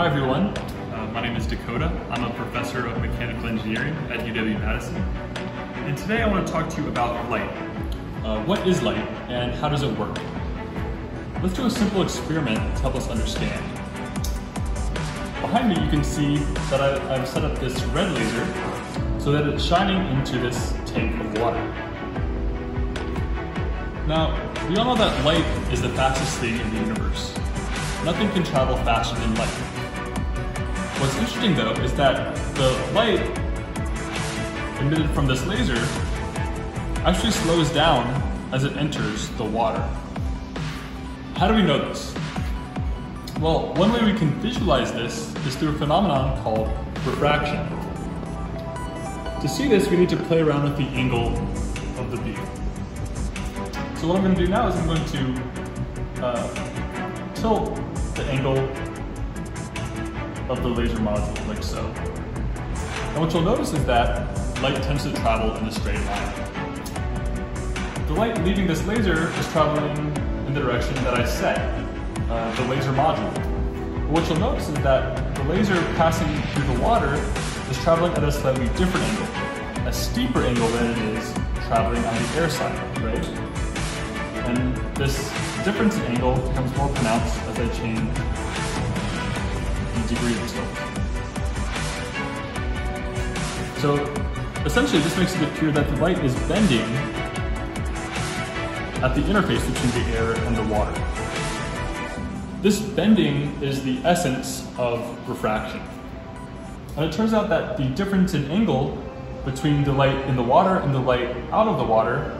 Hi everyone, uh, my name is Dakotah. I'm a professor of mechanical engineering at UW-Madison. And today I want to talk to you about light. Uh, what is light and how does it work? Let's do a simple experiment to help us understand. Behind me you can see that I, I've set up this red laser so that it's shining into this tank of water. Now, we all know that light is the fastest thing in the universe. Nothing can travel faster than light. What's interesting though is that the light emitted from this laser actually slows down as it enters the water. How do we know this? Well, one way we can visualize this is through a phenomenon called refraction. To see this, we need to play around with the angle of the beam. So what I'm going to do now is I'm going to uh, tilt the angle of the laser module, like so. And what you'll notice is that light tends to travel in a straight line. The light leaving this laser is traveling in the direction that I set, uh, the laser module. But what you'll notice is that the laser passing through the water is traveling at a slightly different angle, a steeper angle than it is traveling on the air side, right? And this difference in angle becomes more pronounced as I change degree of tilt. So essentially this makes it appear that the light is bending at the interface between the air and the water. This bending is the essence of refraction. And it turns out that the difference in angle between the light in the water and the light out of the water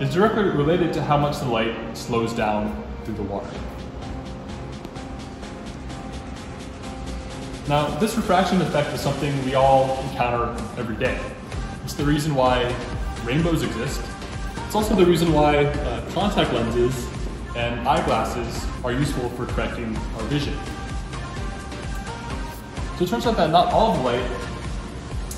is directly related to how much the light slows down through the water. Now, this refraction effect is something we all encounter every day. It's the reason why rainbows exist. It's also the reason why uh, contact lenses and eyeglasses are useful for correcting our vision. So it turns out that not all of the light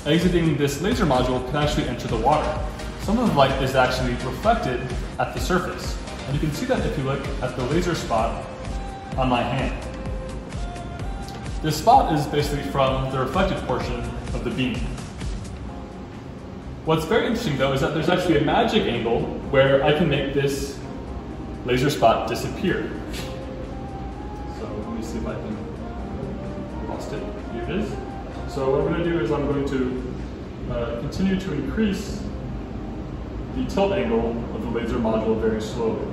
exiting this laser module can actually enter the water. Some of the light is actually reflected at the surface. And you can see that if you look at the laser spot on my hand. This spot is basically from the reflected portion of the beam. What's very interesting though is that there's actually a magic angle where I can make this laser spot disappear. So let me see if I can, lost it, here it is. So what I'm going to do is I'm going to uh, continue to increase the tilt angle of the laser module very slowly.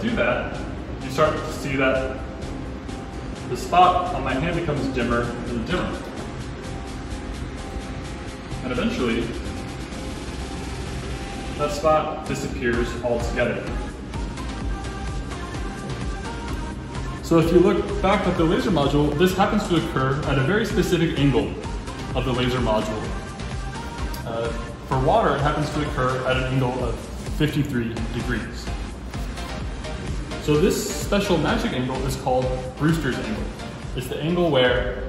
Do that, you start to see that the spot on my hand becomes dimmer and dimmer. And eventually, that spot disappears altogether. So if you look back at the laser module, this happens to occur at a very specific angle of the laser module. Uh, for water, it happens to occur at an angle of 53 degrees. So this special magic angle is called Brewster's angle. It's the angle where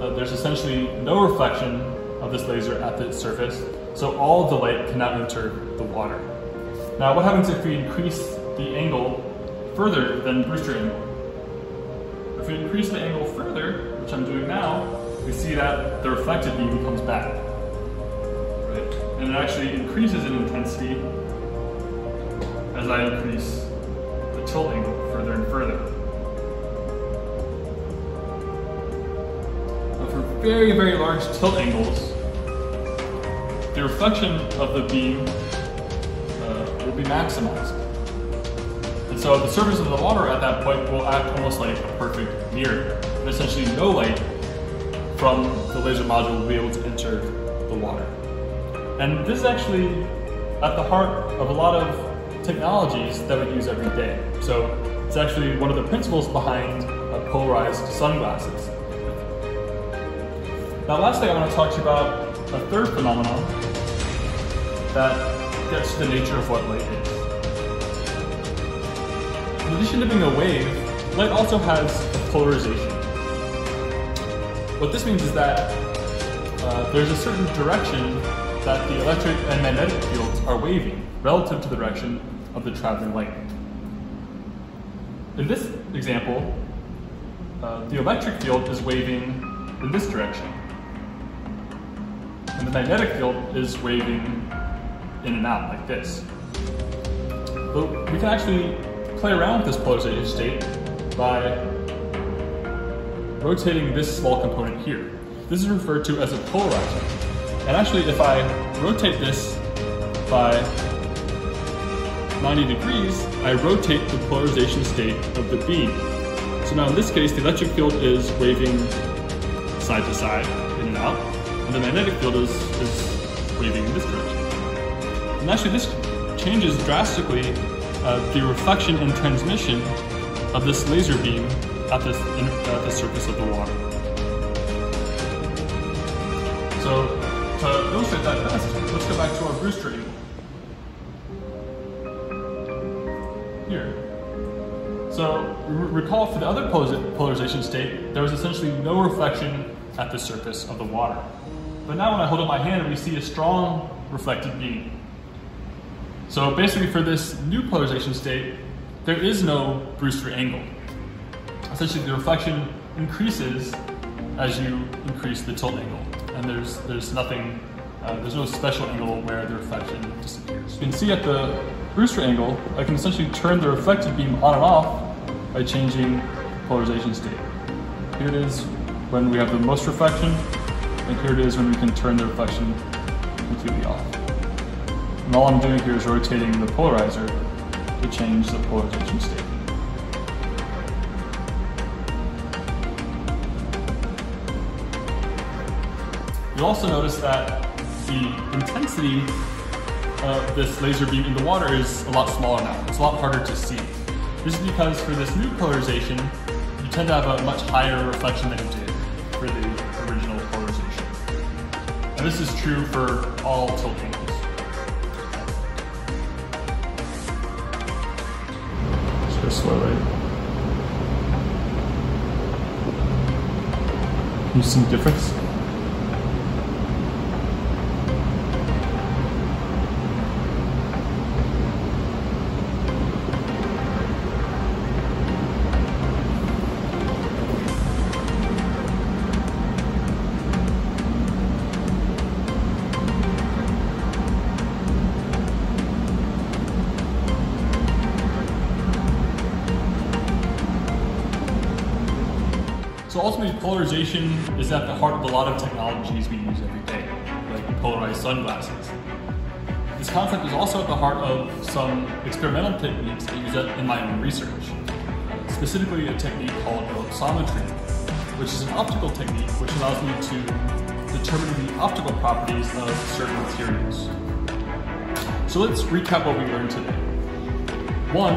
uh, there's essentially no reflection of this laser at the surface, so all the light cannot enter the water. Now what happens if we increase the angle further than Brewster angle? If we increase the angle further, which I'm doing now, we see that the reflected beam comes back. Right? And it actually increases in intensity as I increase angle further and further. For very, very large tilt angles, the reflection of the beam uh, will be maximized. And so the surface of the water at that point will act almost like a perfect mirror. And essentially no light from the laser module will be able to enter the water. And this is actually at the heart of a lot of technologies that we use every day. So it's actually one of the principles behind uh, polarized sunglasses. Now lastly, I want to talk to you about a third phenomenon that gets to the nature of what light is. In addition to being a wave, light also has a polarization. What this means is that uh, there's a certain direction that the electric and magnetic fields are waving relative to the direction of the traveling light. In this example, uh, the electric field is waving in this direction. And the magnetic field is waving in and out like this. But we can actually play around with this polarization state by rotating this small component here. This is referred to as a polarizer. And actually, if I rotate this by 90 degrees, I rotate the polarization state of the beam. So now in this case, the electric field is waving side to side, in and out, and the magnetic field is, is waving in this direction. And actually this changes drastically uh, the reflection and transmission of this laser beam at, in, at the surface of the water. So to illustrate that best, let's go back to our Brewster angle. Here. So recall for the other polarization state, there was essentially no reflection at the surface of the water. But now when I hold up my hand, we see a strong reflected beam. So basically for this new polarization state, there is no Brewster angle. Essentially the reflection increases as you increase the tilt angle. And there's, there's nothing, uh, there's no special angle where the reflection disappears. You can see at the Brewster angle, I can essentially turn the reflected beam on and off by changing polarization state. Here it is when we have the most reflection, and here it is when we can turn the reflection completely off. And all I'm doing here is rotating the polarizer to change the polarization state. You'll also notice that the intensity of this laser beam in the water is a lot smaller now. It's a lot harder to see. This is because for this new polarization, you tend to have a much higher reflection than you did for the original polarization. And this is true for all tilt angles. slowly. You see the difference? Ultimately, polarization is at the heart of a lot of technologies we use every day, like polarized sunglasses. This concept is also at the heart of some experimental techniques I use in my own research, specifically a technique called ellipsometry, which is an optical technique which allows me to determine the optical properties of certain materials. So let's recap what we learned today. One,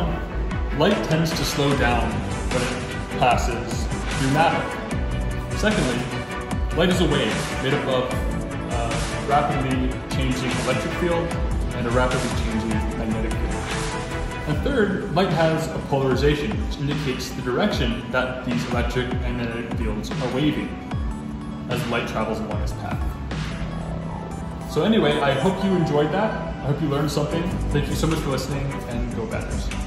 light tends to slow down when it passes through matter. Secondly, light is a wave made up of uh, rapidly changing electric field and a rapidly changing magnetic field. And third, light has a polarization, which indicates the direction that these electric and magnetic fields are waving as light travels along its path. So anyway, I hope you enjoyed that. I hope you learned something. Thank you so much for listening, and go Badgers.